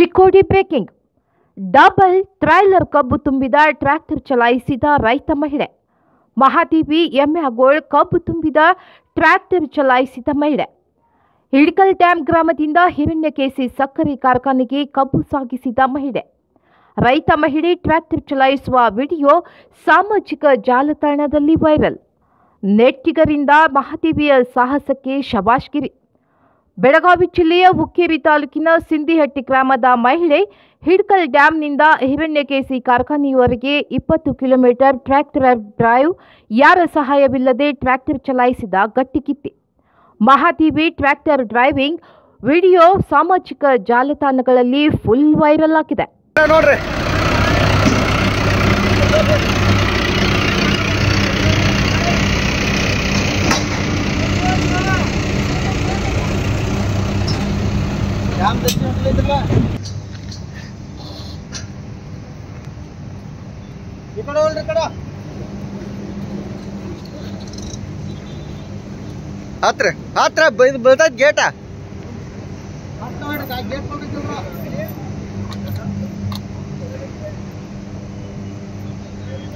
Chikkodi breaking double trailer ಕಬ್ಬು ತುಂಬಿದ tractor ಚಲಾಯಿಸಿದ ರೈತ ಮಹಿಳೆ. ಮಹಾದೇವಿ ಎಮ್ಮೆಗೋಳ್ ಕಬ್ಬು ತುಂಬಿದ ಟ್ರ್ಯಾಕ್ಟರ್ ಚಲಾಯಿಸಿದ ಮಹಿಳೆ. ಹಿಡ್ಕಲ್ ಡ್ಯಾಂ ಗ್ರಾಮದಿಂದ ಹಿರಣ್ಯಕೇಸಿ ಸಕ್ಕರೆ ಕಾರ್ಖಾನೆಗೆ ಕಬ್ಬು ಸಾಗಿಸಿದ ಮಹಿಳೆ. ರೈತ ಮಹಿಳೆ ಟ್ರ್ಯಾಕ್ಟರ್ ಚಲಾಯಿಸುವ ವಿಡಿಯೋ ಸಾಮಾಜಿಕ ಜಾಲತಾಣದಲ್ಲಿ ವೈರಲ್. ನೆಟ್ಟಿಗರಿಂದ ಮಹಾದೇವಿಯ ಸಾಹಸಕ್ಕೆ ಶಬಾಷ್ಗಿರಿ. ಬೆಳಗಾವಿ ಜಿಲ್ಲೆಯ ಹುಕ್ಕೇರಿ ತಾಲೂಕಿನ ಸಿಂದಿಹಟ್ಟಿ ಗ್ರಾಮದ ಮಹಿಳೆ ಹಿಡ್ಕಲ್ ಡ್ಯಾಂನಿಂದ ಹಿರಣ್ಯಕೇಸಿ ಕಾರ್ಖಾನೆಯವರೆಗೆ ಇಪ್ಪತ್ತು ಕಿಲೋಮೀಟರ್ ಟ್ರ್ಯಾಕ್ಟರ್ ಡ್ರೈವ್, ಯಾರ ಸಹಾಯವಿಲ್ಲದೆ ಟ್ರ್ಯಾಕ್ಟರ್ ಚಲಾಯಿಸಿದ ಗಟ್ಟಿಕಿತ್ತಿ. ಮಹಾದೇವಿ ಟ್ರ್ಯಾಕ್ಟರ್ ಡ್ರೈವಿಂಗ್ ವಿಡಿಯೋ ಸಾಮಾಜಿಕ ಜಾಲತಾಣಗಳಲ್ಲಿ ಫುಲ್ ವೈರಲ್ ಆಗಿದೆ. ಈ ಕಡೆ ಹೋಗ್ರಿ ಈ ಕಡೆ ಹತ್ರ ಹತ್ರ ಬೈದ್ ಬೀಳ್ತೈತ್ ಗೇಟ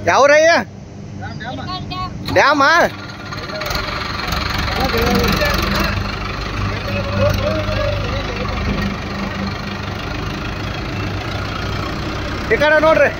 ಯಾವ್ರಯ್ಯ ಡ್ಯಾಮ? ¿Qué cara no, re?